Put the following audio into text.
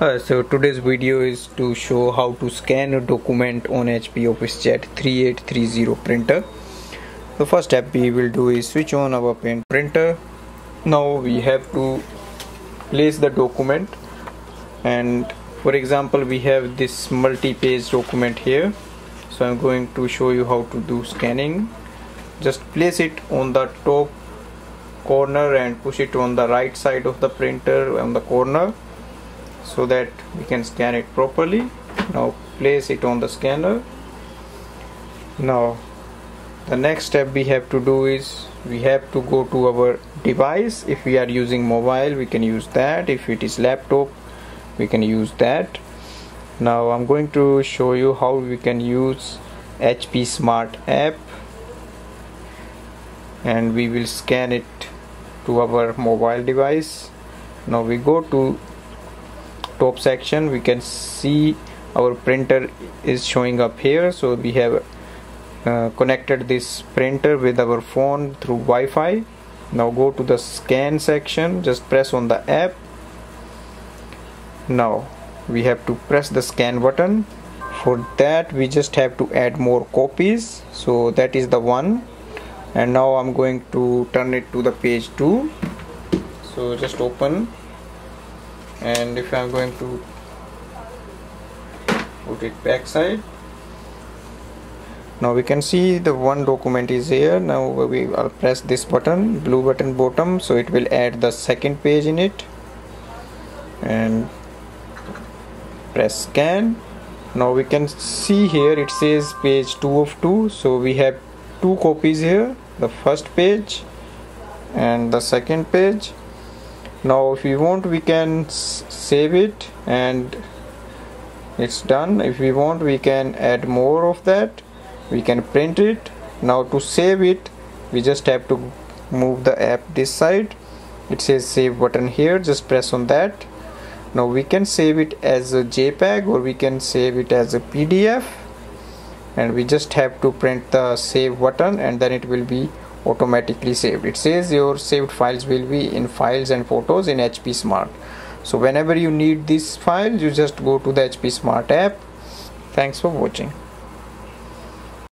Uh, so today's video is to show how to scan a document on HP OfficeJet 3830 printer. The first step we will do is switch on our pen printer. Now we have to place the document and for example we have this multi-page document here so I'm going to show you how to do scanning just place it on the top corner and push it on the right side of the printer on the corner so that we can scan it properly. Now place it on the scanner. Now the next step we have to do is we have to go to our device. If we are using mobile we can use that. If it is laptop we can use that. Now I'm going to show you how we can use HP smart app. And we will scan it to our mobile device. Now we go to top section we can see our printer is showing up here. So we have uh, connected this printer with our phone through Wi-Fi. Now go to the scan section. Just press on the app. Now we have to press the scan button. For that we just have to add more copies. So that is the one. And now I'm going to turn it to the page 2 so just open and if I'm going to put it backside now we can see the one document is here. Now we will press this button blue button bottom so it will add the second page in it. And press scan. Now we can see here it says page 2 of 2 so we have two copies here. The first page and the second page now if we want we can save it and it's done. If we want we can add more of that. We can print it. Now to save it we just have to move the app this side. It says save button here. Just press on that. Now we can save it as a jpeg or we can save it as a pdf and we just have to print the save button and then it will be automatically saved. It says your saved files will be in files and photos in HP Smart. So whenever you need this file you just go to the HP Smart app. Thanks for watching